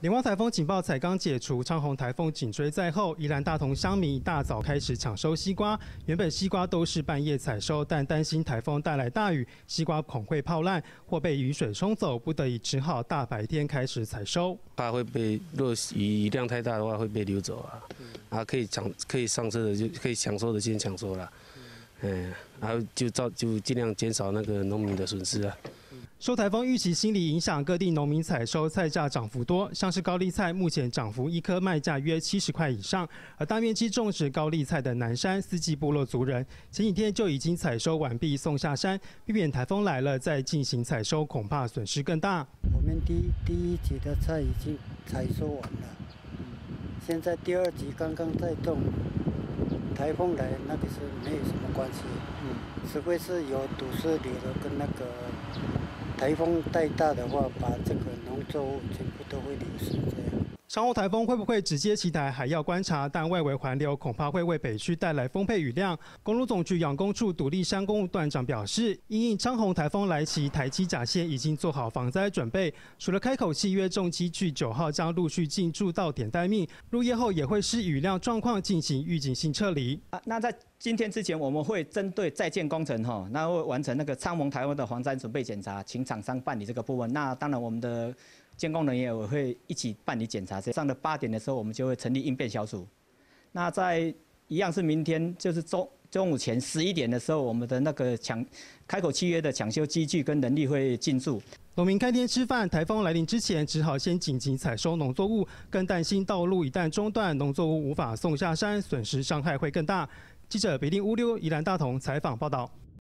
连湾台风警报才刚解除，昌洪台风紧追在后。宜兰大同乡民一大早开始抢收西瓜，原本西瓜都是半夜采收，但担心台风带来大雨，西瓜恐会泡烂或被雨水冲走，不得已只好大白天开始采收。怕会被，若雨量太大的话会被流走啊。啊，可以抢，可以上车的就可以抢收的先抢收了。嗯，然后就照就尽量减少那个农民的损失啊。受台风预期心理影响，各地农民采收菜价涨幅多，像是高丽菜目前涨幅一颗卖价约七十块以上。而大面积种植高丽菜的南山四季部落族人，前几天就已经采收完毕送下山，避免台风来了再进行采收，恐怕损失更大。我们第第一集的菜已经采收完了，现在第二集刚刚在种。台风来那个是没有什么关系，嗯，除非是有堵塞流的跟那个。台风太大的话，把这个农作物全部都会流失。这样，长后台风会不会直接袭台，还要观察。但外围环流恐怕会为北区带来丰沛雨量。公路总局养工处独立山公务段长表示，因应昌洪台风来袭，台七甲线已经做好防灾准备。除了开口契约重机具九号将陆续进驻到点待命，入夜后也会视雨量状况进行预警性撤离。啊，那在。今天之前，我们会针对在建工程哈，那会完成那个苍蒙台湾的防灾准备检查，请厂商办理这个部分。那当然，我们的监工人员也会一起办理检查。这上了八点的时候，我们就会成立应变小组。那在一样是明天，就是中中午前十一点的时候，我们的那个抢开口契约的抢修机具跟能力会进驻。农民开天吃饭，台风来临之前，只好先紧急采收农作物，更担心道路一旦中断，农作物无法送下山，损失伤害会更大。记者北京乌溜宜兰大同采访报道。